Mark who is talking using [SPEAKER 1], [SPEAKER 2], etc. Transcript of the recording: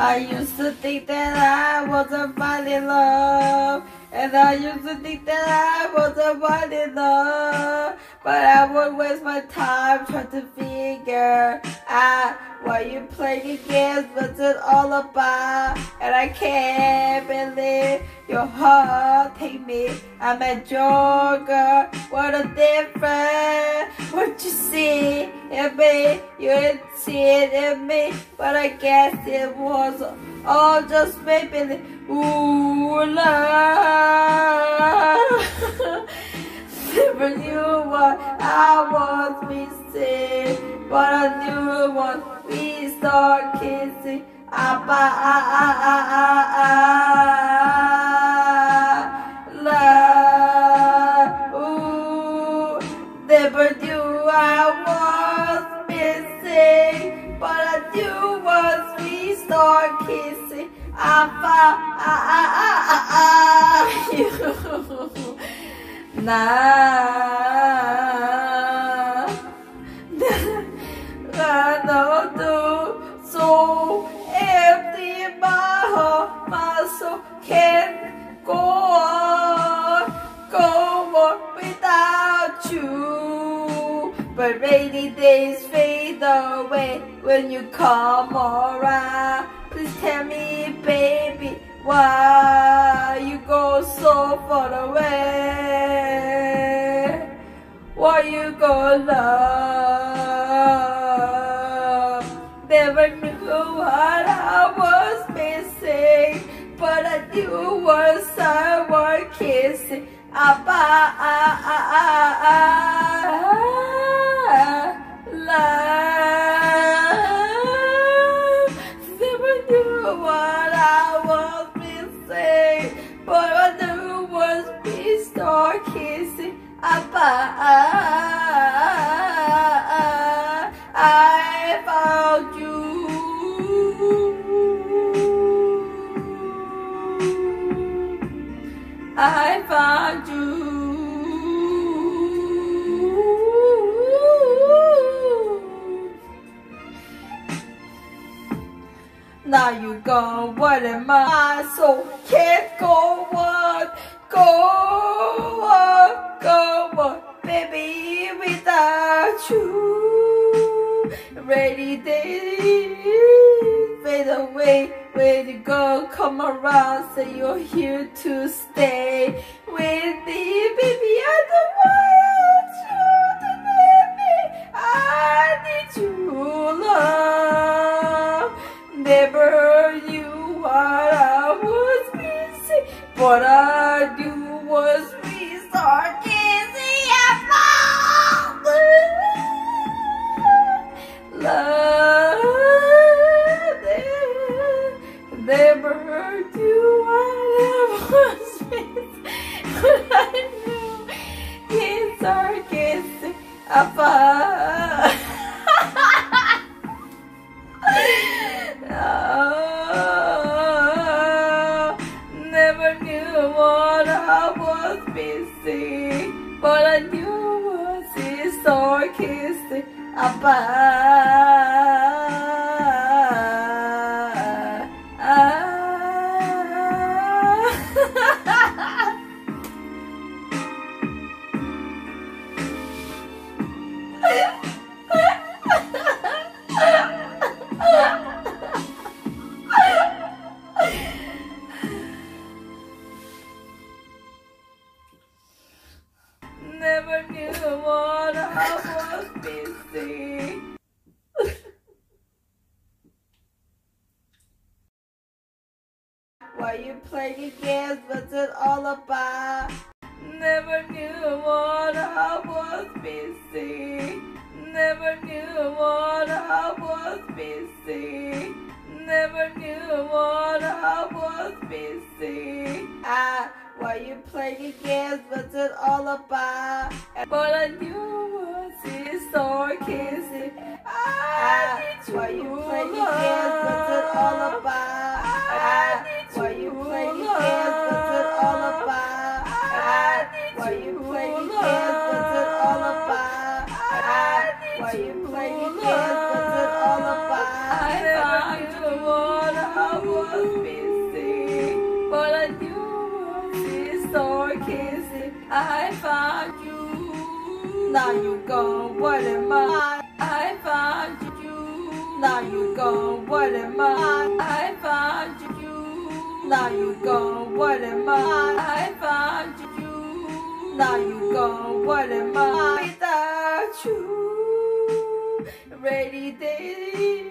[SPEAKER 1] I used to think that I wasn't finding love. And I used to think that I wasn't finding love. But I would waste my time trying to figure out why you playing games, what's it all about? And I can't believe your heart take me. I'm a joker, what a difference. What you see me, you didn't see it in me. But I guess it was all just maybe ooh love. Never knew what I was missing, but I knew once we start kissing. Ah, ah, ah, ah, ah, ah, kissing. Ah, ah, ah, ah, ah, ah, you. 나, 나, 너도 so empty my heart, my soul can't go on, go on without you. But rainy days fade away when you come around. Tell me, baby, why you go so far away? Why you go love? Never knew what I was missing, but I knew once I was kissing. Ah, ah, ah, ah, ah, ah, kissing. Ah, I found you. I found you. Now you gone, what am I? So can't go on, go on, go on, baby, without you. Rainy days fade away, where to go? Come around, say you're here to stay with me, but I do was missing, but I knew was his Why you playing games? What's it all about? Never knew what I was missing. Never knew what I was missing. Never knew what I was missing. Ah, why you playing games? What's it all about? But I knew was his star kissing. Ah, why you playing games? What's it all about? Now you gone, what am I? I found you. Now you gone, what am I? I found you. Now you gone, what am I? I found you. Now you gone, what am I? Without you, ready, day.